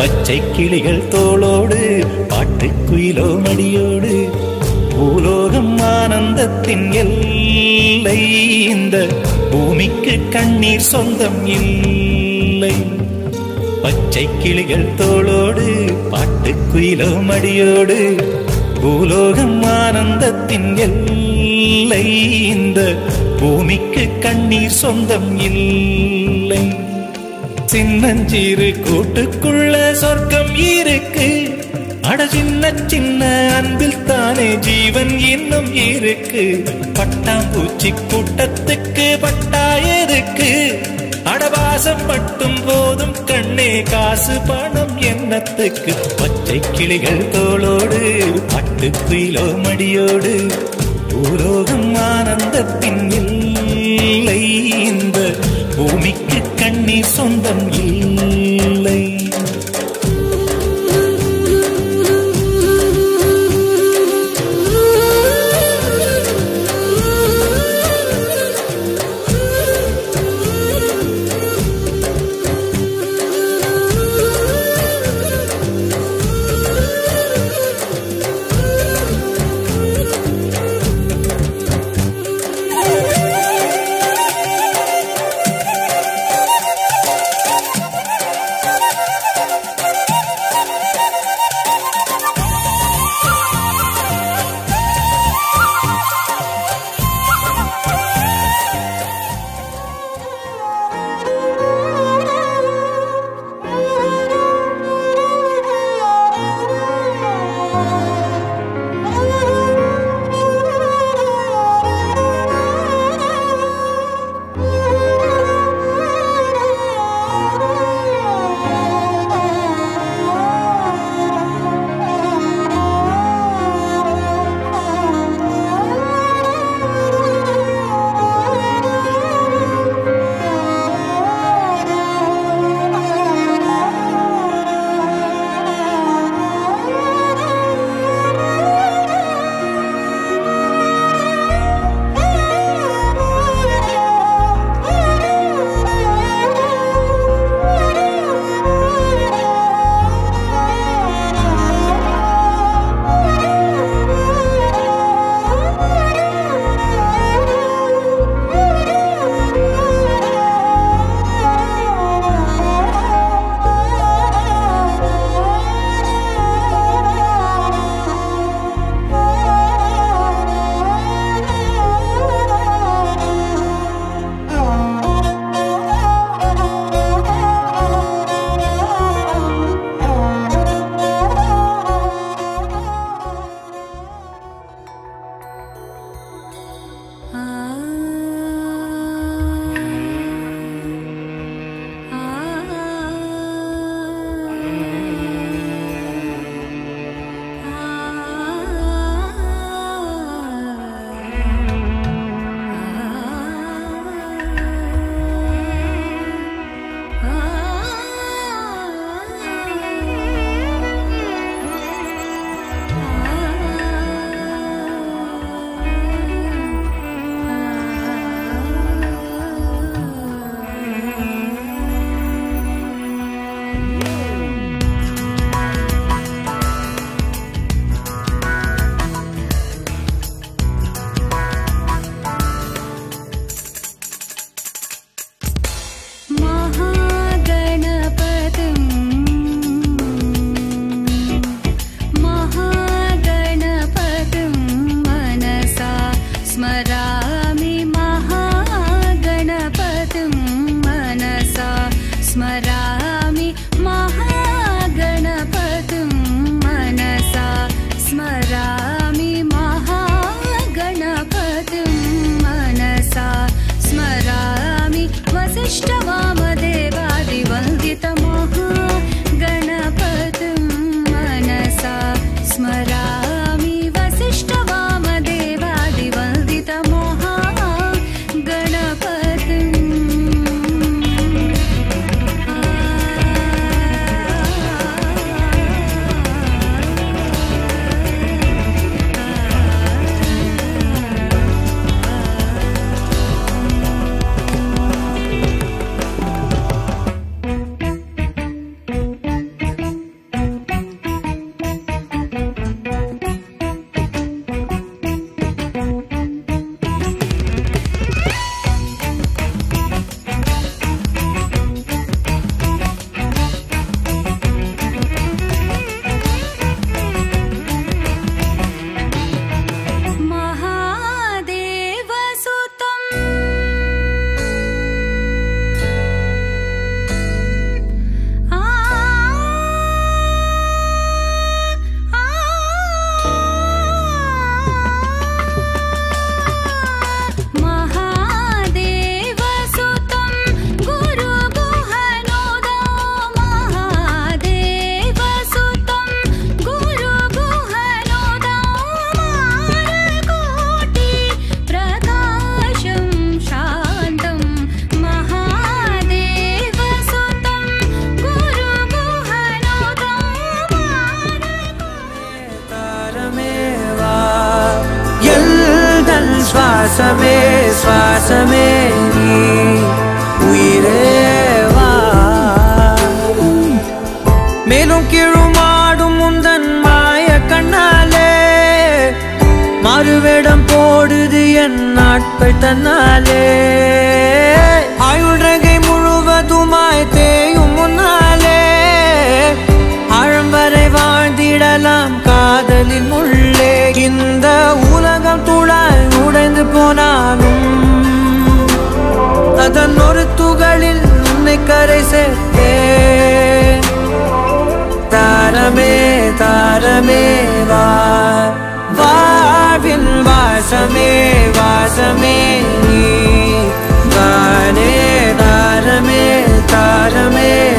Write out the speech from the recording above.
பச்சை கிளிகள் தோளோடு பாட்டுக்குயிலோ மடியோடு பூலோகம் ஆனந்தத்தின் எல்லை இந்த பூமிக்கு கண்ணீர் சொந்தம் இல்லை. பச்சை கிளிகள் தோளோடு பாட்டுக்குயிலோ மடியோடு பூலோகம் ஆனந்தத்தின் எல்லை இந்த பூமிக்கு கண்ணீர் சொந்தம் இல்லை. சின்னஞ்சிறு கூட்டுக்குள்ள சொர்க்கம் இருக்கு. அட சின்ன சின்ன அன்பில் தானே ஜீவன் இன்னும் இருக்கு. பட்டாம்பூச்சி கூட்டத்துக்கு பட்டாயதுக்கு அடவாசம் மட்டும் போதும் கண்ணே காசு பணம் எண்ணத்துக்கு பச்சை கிளிகள் தோளோடு பட்டுக்குயிலோ மடியோடு பூலோகம் ஆனந்த இல்லை இந்த பூமிக்கு நீ சொந்தம் இல்லை. சுவாசமே சுவாசமே நீ. உயிரே மேலும் கீழுமாடும் முந்தன் மாய கண்ணாலே மறுவேடம் போடுது என் நாட்கள் தன்னாலே. ஆயுள்ரகை முழுவதுமாய் தேயும் तारमे तारमे वास मे वासमे वने तारमे तारमे